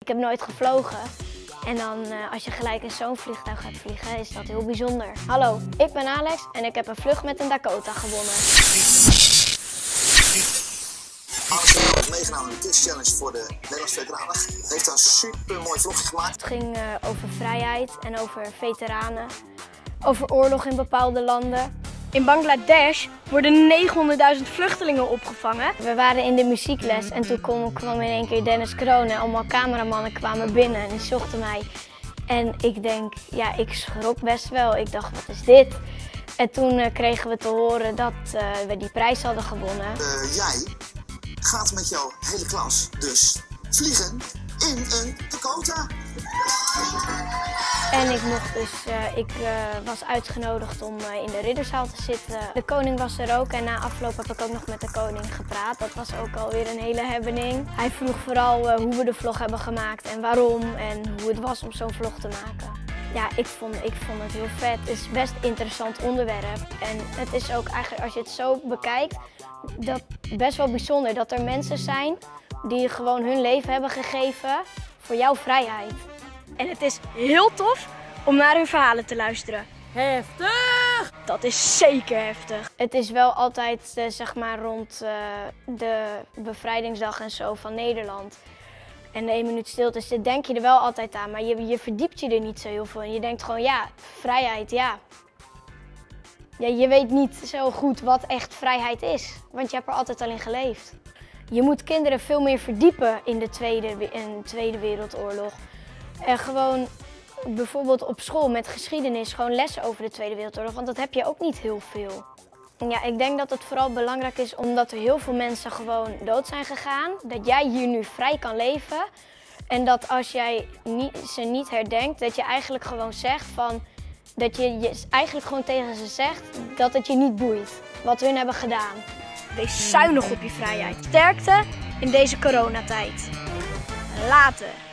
Ik heb nooit gevlogen. En dan eh, als je gelijk in zo'n vliegtuig gaat vliegen, is dat heel bijzonder. Hallo, ik ben Alex en ik heb een vlucht met een Dakota gewonnen. Alex heeft meegenomen in de Kids Challenge voor de Nederlandse veteranen. Heeft een super mooi vlogje gemaakt. Het ging eh, over vrijheid en over veteranen. Over oorlog in bepaalde landen. In Bangladesh worden 900.000 vluchtelingen opgevangen. We waren in de muziekles en toen kwam, kwam in één keer Dennis Kroon en allemaal cameramannen kwamen binnen en die zochten mij. En ik denk, ja, ik schrok best wel. Ik dacht, wat is dit? En toen eh, kregen we te horen dat eh, we die prijs hadden gewonnen. Eh, jij gaat met jouw hele klas dus vliegen in een Dakota. En ik mocht dus, eh, ik eh, was uitgenodigd om eh, in de ridderzaal te zitten. De koning was er ook en na afloop heb ik ook nog met de koning gepraat. Dat was ook alweer een hele happening. Hij vroeg vooral hoe we de vlog hebben gemaakt en waarom en hoe het was om zo'n vlog te maken. Ja, ik vond, ik vond het heel vet. Het is best interessant onderwerp. En het is ook eigenlijk, als je het zo bekijkt, dat best wel bijzonder dat er mensen zijn die gewoon hun leven hebben gegeven voor jouw vrijheid. En het is heel tof om naar hun verhalen te luisteren. Heftig! Dat is zeker heftig. Het is wel altijd eh, zeg maar rond eh, de bevrijdingsdag en zo van Nederland. En de 1 minuut stilte, dus denk je er wel altijd aan. Maar je, je verdiept je er niet zo heel veel in. Je denkt gewoon, ja, vrijheid, ja. ja. Je weet niet zo goed wat echt vrijheid is. Want je hebt er altijd al in geleefd. Je moet kinderen veel meer verdiepen in de Tweede, in de tweede Wereldoorlog. En gewoon bijvoorbeeld op school met geschiedenis gewoon lessen over de Tweede Wereldoorlog, want dat heb je ook niet heel veel. Ja, ik denk dat het vooral belangrijk is omdat er heel veel mensen gewoon dood zijn gegaan. Dat jij hier nu vrij kan leven. En dat als jij ze niet herdenkt, dat je eigenlijk gewoon zegt van... Dat je, je eigenlijk gewoon tegen ze zegt dat het je niet boeit wat hun hebben gedaan. Wees zuinig op je vrijheid. Sterkte in deze coronatijd. Later.